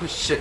Oh shit.